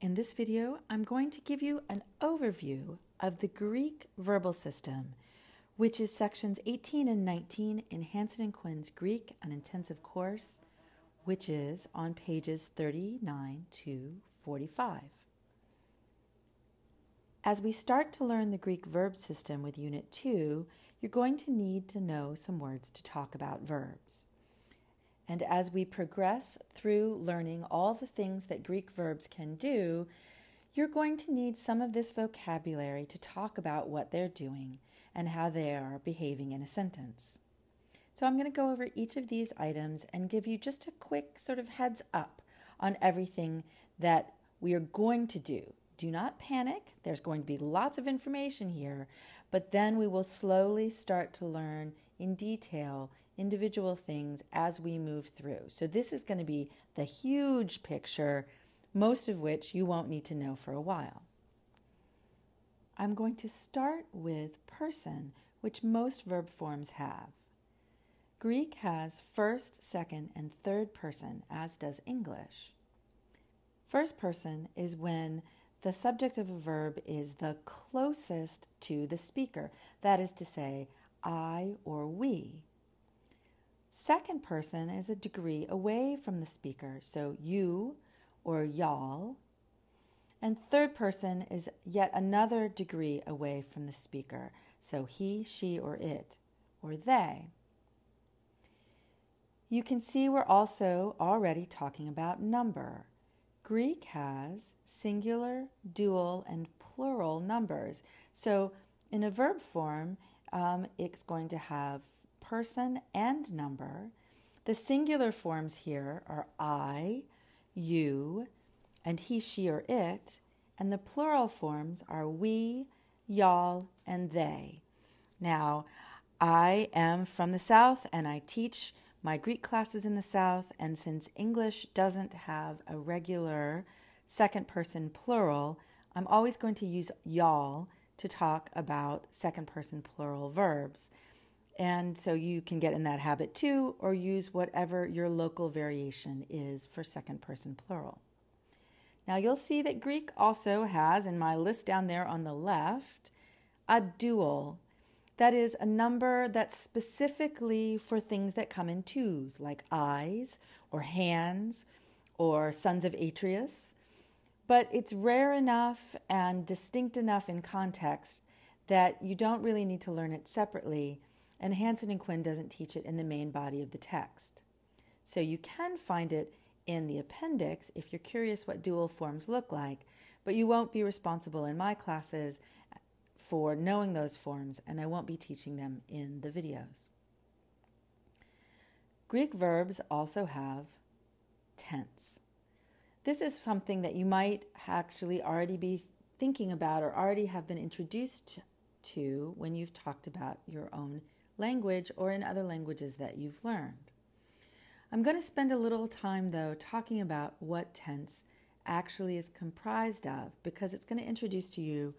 In this video, I'm going to give you an overview of the Greek verbal system, which is sections 18 and 19 in Hansen and Quinn's Greek, an intensive course, which is on pages 39 to 45. As we start to learn the Greek verb system with Unit 2, you're going to need to know some words to talk about verbs. And as we progress through learning all the things that Greek verbs can do, you're going to need some of this vocabulary to talk about what they're doing and how they are behaving in a sentence. So I'm going to go over each of these items and give you just a quick sort of heads up on everything that we are going to do. Do not panic. There's going to be lots of information here, but then we will slowly start to learn in detail individual things as we move through. So, this is going to be the huge picture, most of which you won't need to know for a while. I'm going to start with person, which most verb forms have. Greek has first, second, and third person, as does English. First person is when the subject of a verb is the closest to the speaker, that is to say, I or we. Second person is a degree away from the speaker, so you or y'all. And third person is yet another degree away from the speaker, so he, she, or it, or they. You can see we're also already talking about number. Greek has singular, dual, and plural numbers. So in a verb form, um, it's going to have person and number. The singular forms here are I, you, and he, she, or it, and the plural forms are we, y'all, and they. Now, I am from the South and I teach my Greek classes in the South, and since English doesn't have a regular second person plural, I'm always going to use y'all to talk about second person plural verbs. And so you can get in that habit too, or use whatever your local variation is for second person plural. Now you'll see that Greek also has, in my list down there on the left, a dual. That is a number that's specifically for things that come in twos, like eyes or hands or sons of Atreus. But it's rare enough and distinct enough in context that you don't really need to learn it separately and Hansen and Quinn doesn't teach it in the main body of the text. So you can find it in the appendix if you're curious what dual forms look like, but you won't be responsible in my classes for knowing those forms, and I won't be teaching them in the videos. Greek verbs also have tense. This is something that you might actually already be thinking about or already have been introduced to when you've talked about your own language or in other languages that you've learned. I'm going to spend a little time, though, talking about what tense actually is comprised of because it's going to introduce to you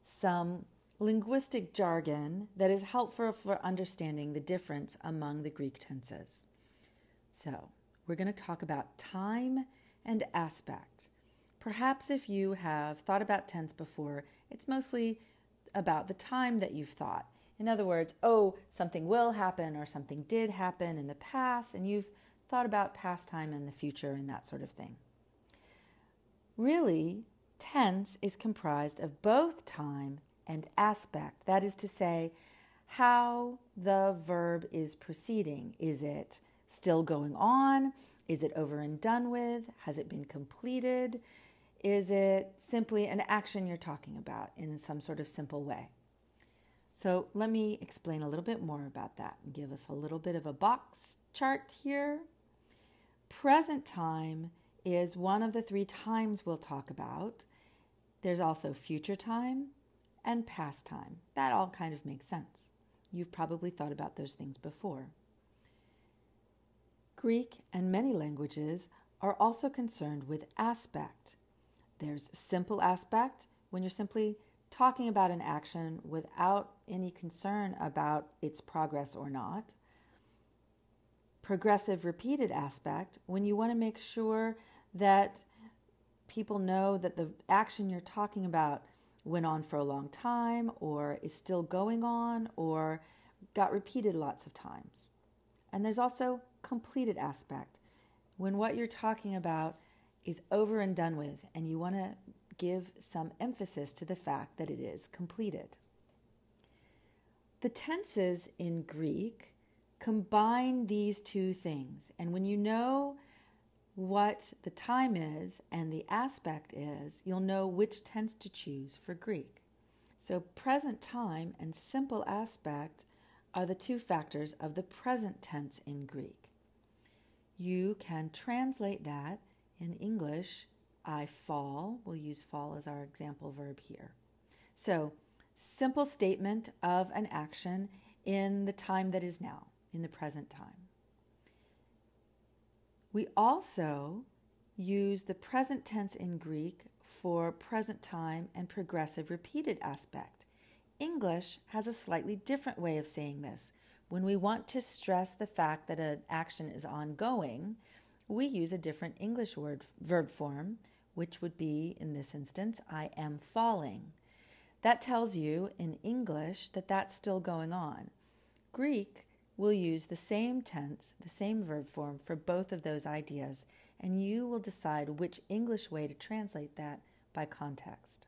some linguistic jargon that is helpful for understanding the difference among the Greek tenses. So, we're going to talk about time and aspect. Perhaps if you have thought about tense before, it's mostly about the time that you've thought. In other words, oh, something will happen or something did happen in the past, and you've thought about past time and the future and that sort of thing. Really, tense is comprised of both time and aspect. That is to say, how the verb is proceeding. Is it still going on? Is it over and done with? Has it been completed? Is it simply an action you're talking about in some sort of simple way? So let me explain a little bit more about that and give us a little bit of a box chart here. Present time is one of the three times we'll talk about. There's also future time and past time. That all kind of makes sense. You've probably thought about those things before. Greek and many languages are also concerned with aspect. There's simple aspect when you're simply talking about an action without any concern about its progress or not. Progressive repeated aspect, when you want to make sure that people know that the action you're talking about went on for a long time or is still going on or got repeated lots of times. And there's also completed aspect. When what you're talking about is over and done with and you want to give some emphasis to the fact that it is completed. The tenses in Greek combine these two things. And when you know what the time is and the aspect is, you'll know which tense to choose for Greek. So, present time and simple aspect are the two factors of the present tense in Greek. You can translate that in English. I fall. We'll use fall as our example verb here. So, simple statement of an action in the time that is now, in the present time. We also use the present tense in Greek for present time and progressive repeated aspect. English has a slightly different way of saying this. When we want to stress the fact that an action is ongoing, we use a different English word verb form, which would be in this instance, I am falling. That tells you in English that that's still going on. Greek will use the same tense, the same verb form for both of those ideas, and you will decide which English way to translate that by context.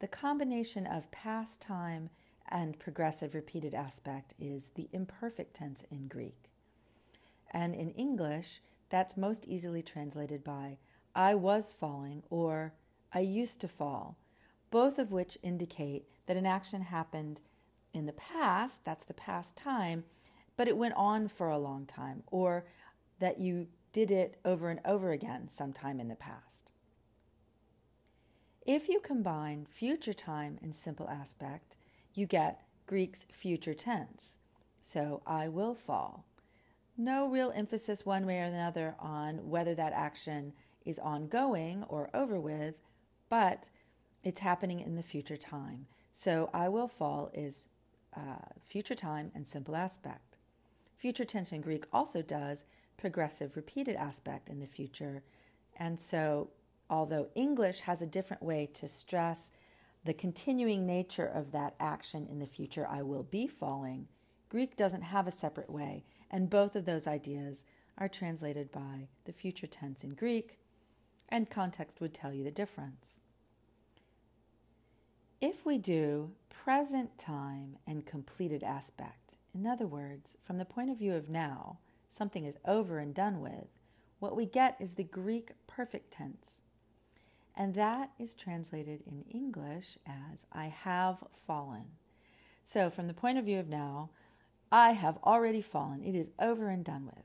The combination of past time and progressive repeated aspect is the imperfect tense in Greek. And in English, that's most easily translated by I was falling or I used to fall, both of which indicate that an action happened in the past, that's the past time, but it went on for a long time, or that you did it over and over again sometime in the past. If you combine future time and simple aspect, you get Greek's future tense. So, I will fall. No real emphasis one way or another on whether that action is ongoing or over with, but it's happening in the future time. So, I will fall is uh, future time and simple aspect. Future tense in Greek also does progressive repeated aspect in the future. And so, although English has a different way to stress the continuing nature of that action in the future, I will be falling, Greek doesn't have a separate way. And both of those ideas are translated by the future tense in Greek, and context would tell you the difference. If we do present time and completed aspect, in other words, from the point of view of now, something is over and done with, what we get is the Greek perfect tense. And that is translated in English as I have fallen. So, from the point of view of now, I have already fallen. It is over and done with.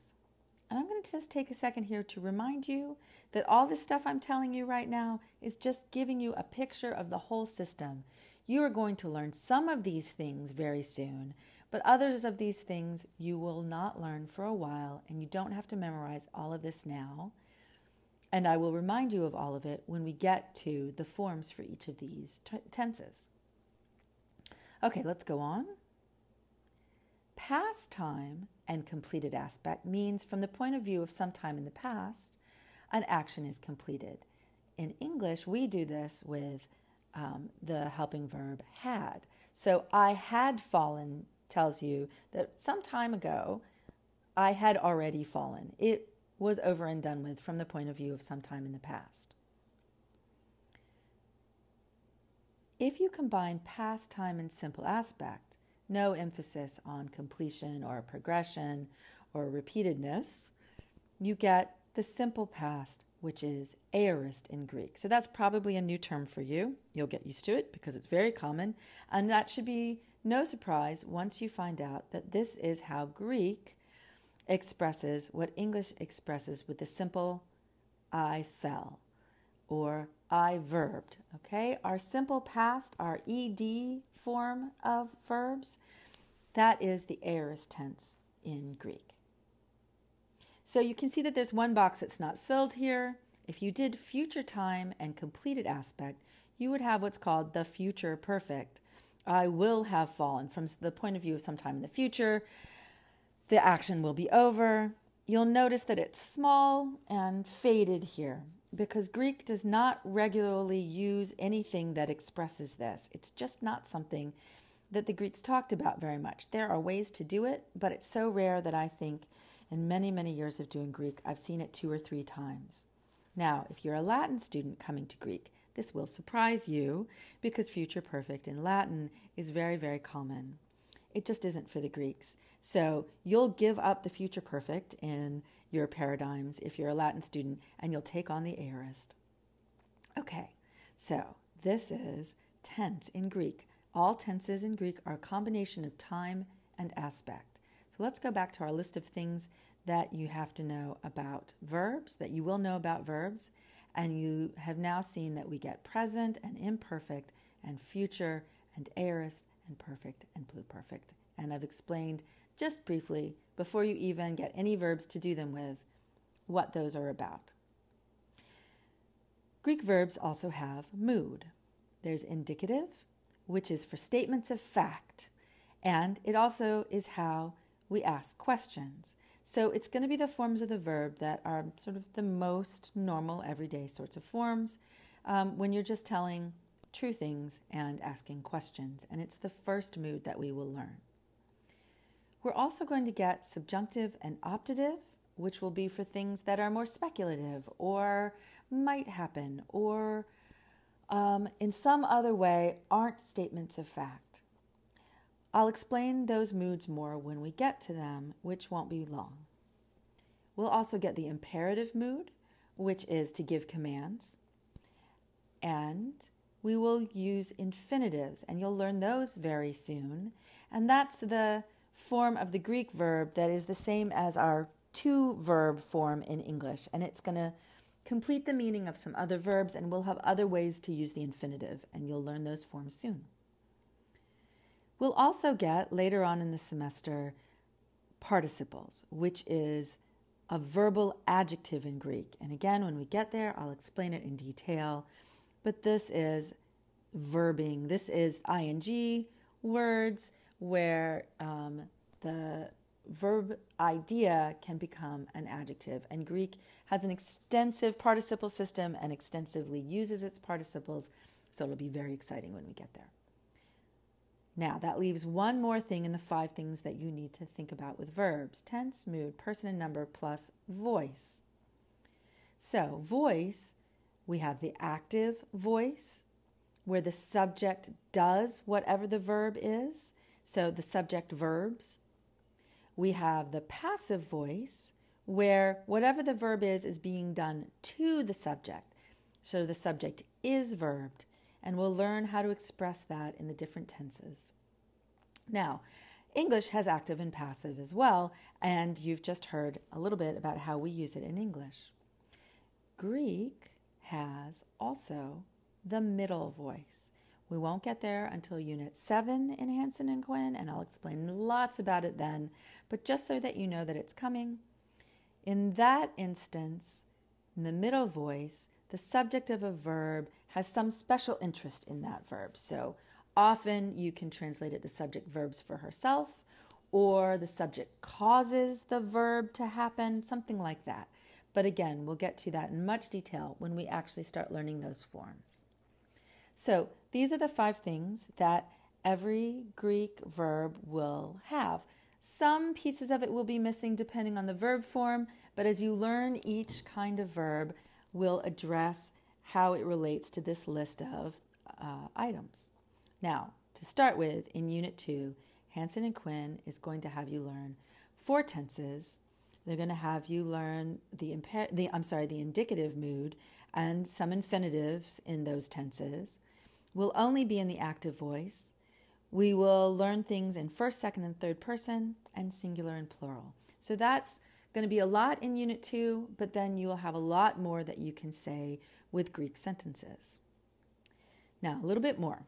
And I'm going to just take a second here to remind you that all this stuff I'm telling you right now is just giving you a picture of the whole system. You are going to learn some of these things very soon, but others of these things you will not learn for a while, and you don't have to memorize all of this now. And I will remind you of all of it when we get to the forms for each of these t- tenses. Okay, let's go on. Past time and completed aspect means, from the point of view of some time in the past, an action is completed. In English, we do this with um, the helping verb had. So I had fallen tells you that some time ago I had already fallen. It was over and done with from the point of view of some time in the past. If you combine past time and simple aspect, no emphasis on completion or progression or repeatedness, you get the simple past, which is aorist in Greek. So that's probably a new term for you. You'll get used to it because it's very common. And that should be no surprise once you find out that this is how Greek expresses what English expresses with the simple I fell or I verbed. Okay, our simple past, our ed form of verbs, that is the aorist tense in Greek. So you can see that there's one box that's not filled here. If you did future time and completed aspect, you would have what's called the future perfect. I will have fallen from the point of view of sometime in the future. The action will be over. You'll notice that it's small and faded here. Because Greek does not regularly use anything that expresses this. It's just not something that the Greeks talked about very much. There are ways to do it, but it's so rare that I think in many, many years of doing Greek, I've seen it two or three times. Now, if you're a Latin student coming to Greek, this will surprise you because future perfect in Latin is very, very common. It just isn't for the Greeks. So you'll give up the future perfect in your paradigms if you're a Latin student and you'll take on the aorist. Okay, so this is tense in Greek. All tenses in Greek are a combination of time and aspect. So let's go back to our list of things that you have to know about verbs, that you will know about verbs. And you have now seen that we get present and imperfect and future and aorist and perfect and pluperfect. And I've explained just briefly, before you even get any verbs to do them with, what those are about. Greek verbs also have mood. There's indicative, which is for statements of fact, and it also is how we ask questions. So it's going to be the forms of the verb that are sort of the most normal, everyday sorts of forms um, when you're just telling true things and asking questions. And it's the first mood that we will learn. We're also going to get subjunctive and optative, which will be for things that are more speculative or might happen or um, in some other way aren't statements of fact. I'll explain those moods more when we get to them, which won't be long. We'll also get the imperative mood, which is to give commands. And we will use infinitives, and you'll learn those very soon. And that's the form of the Greek verb that is the same as our to verb form in English. And it's going to complete the meaning of some other verbs, and we'll have other ways to use the infinitive, and you'll learn those forms soon. We'll also get later on in the semester participles, which is a verbal adjective in Greek. And again, when we get there, I'll explain it in detail. But this is verbing, this is ing words where um, the verb idea can become an adjective. And Greek has an extensive participle system and extensively uses its participles, so it'll be very exciting when we get there. Now, that leaves one more thing in the five things that you need to think about with verbs tense, mood, person, and number, plus voice. So, voice, we have the active voice, where the subject does whatever the verb is. So, the subject verbs we have the passive voice, where whatever the verb is, is being done to the subject. So the subject is verbed, and we'll learn how to express that in the different tenses. Now, English has active and passive as well, and you've just heard a little bit about how we use it in English. Greek has also the middle voice. We won't get there until Unit 7 in Hansen and Quinn, and I'll explain lots about it then, but just so that you know that it's coming. In that instance, in the middle voice, the subject of a verb has some special interest in that verb. So often you can translate it the subject verbs for herself, or the subject causes the verb to happen, something like that. But again, we'll get to that in much detail when we actually start learning those forms. So these are the five things that every Greek verb will have. Some pieces of it will be missing depending on the verb form, but as you learn each kind of verb, we'll address how it relates to this list of uh, items. Now, to start with, in Unit 2, Hansen and Quinn is going to have you learn four tenses. They're going to have you learn the, imper- the I'm sorry, the indicative mood and some infinitives in those tenses We'll only be in the active voice. We will learn things in first, second, and third person, and singular and plural. So that's going to be a lot in Unit 2, but then you will have a lot more that you can say with Greek sentences. Now, a little bit more.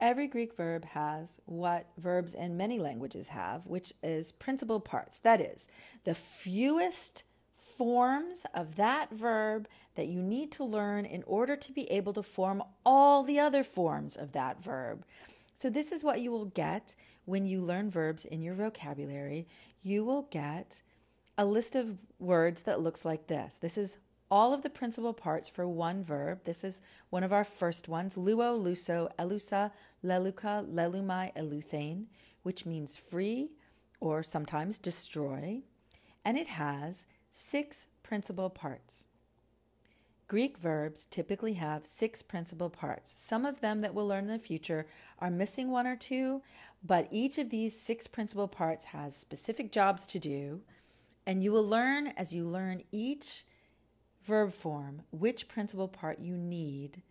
Every Greek verb has what verbs in many languages have, which is principal parts. That is, the fewest forms of that verb that you need to learn in order to be able to form all the other forms of that verb. So, this is what you will get when you learn verbs in your vocabulary. You will get a list of words that looks like this. This is all of the principal parts for one verb. This is one of our first ones luo, luso, elusa, leluka, lelumai, eluthane, which means free or sometimes destroy. And it has six principal parts. Greek verbs typically have six principal parts. Some of them that we'll learn in the future are missing one or two, but each of these six principal parts has specific jobs to do. And you will learn as you learn each verb form which principal part you need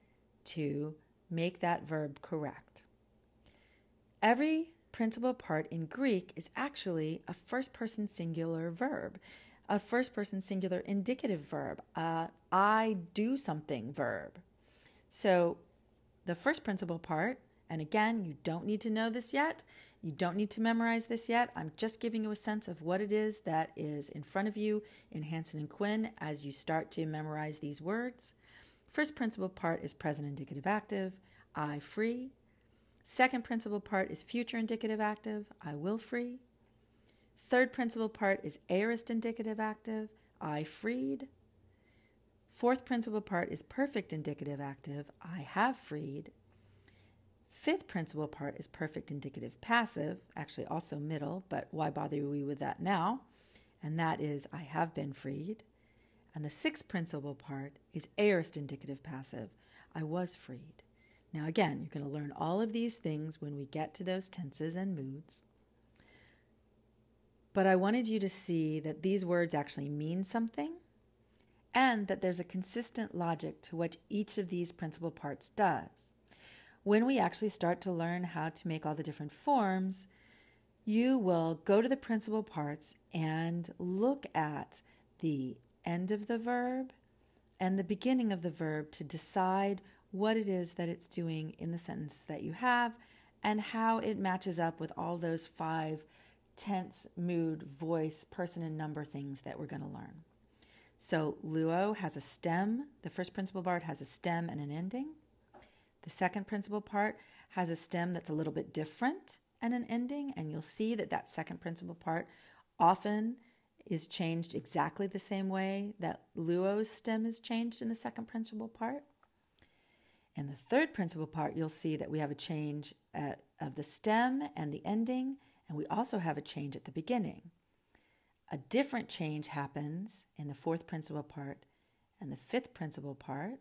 to make that verb correct. Every principal part in Greek is actually a first person singular verb, a first person singular indicative verb, a I do something verb. So the first principal part, and again, you don't need to know this yet. You don't need to memorize this yet. I'm just giving you a sense of what it is that is in front of you in Hansen and Quinn as you start to memorize these words. First principal part is present indicative active, I free. Second principal part is future indicative active, I will free. Third principal part is aorist indicative active, I freed. Fourth principal part is perfect indicative active, I have freed. Fifth principal part is perfect indicative passive, actually also middle, but why bother we with that now? And that is I have been freed. And the sixth principal part is aorist indicative passive, I was freed. Now, again, you're going to learn all of these things when we get to those tenses and moods. But I wanted you to see that these words actually mean something and that there's a consistent logic to what each of these principal parts does when we actually start to learn how to make all the different forms, you will go to the principal parts and look at the end of the verb and the beginning of the verb to decide what it is that it's doing in the sentence that you have and how it matches up with all those five tense, mood, voice, person, and number things that we're going to learn. So, luo has a stem. The first principal part has a stem and an ending. The second principal part has a stem that's a little bit different and an ending, and you'll see that that second principal part often is changed exactly the same way that luo's stem is changed in the second principal part. In the third principal part, you'll see that we have a change at, of the stem and the ending, and we also have a change at the beginning. A different change happens in the fourth principal part and the fifth principal part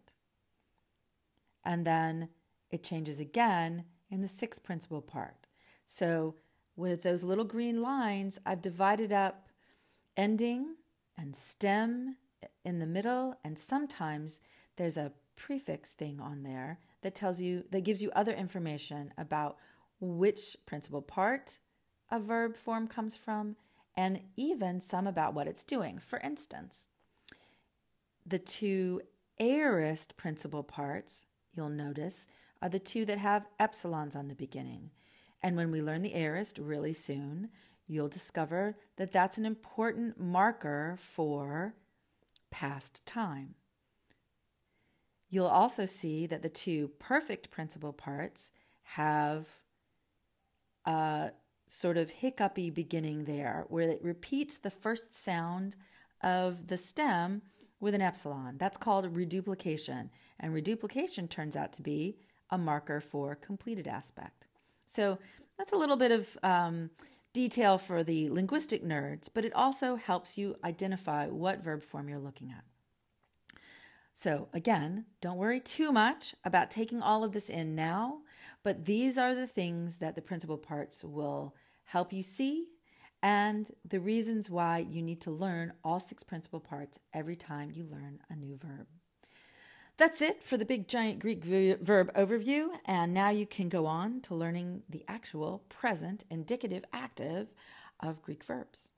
and then it changes again in the sixth principal part. So with those little green lines, I've divided up ending and stem in the middle, and sometimes there's a prefix thing on there that tells you, that gives you other information about which principal part a verb form comes from, and even some about what it's doing. For instance, the two aorist principal parts you'll notice, are the two that have epsilons on the beginning. And when we learn the aorist really soon, you'll discover that that's an important marker for past time. You'll also see that the two perfect principal parts have a sort of hiccupy beginning there, where it repeats the first sound of the stem with an epsilon. That's called reduplication. And reduplication turns out to be a marker for completed aspect. So that's a little bit of um, detail for the linguistic nerds, but it also helps you identify what verb form you're looking at. So, again, don't worry too much about taking all of this in now, but these are the things that the principal parts will help you see and the reasons why you need to learn all six principal parts every time you learn a new verb. That's it for the big giant Greek verb overview, and now you can go on to learning the actual present indicative active of Greek verbs.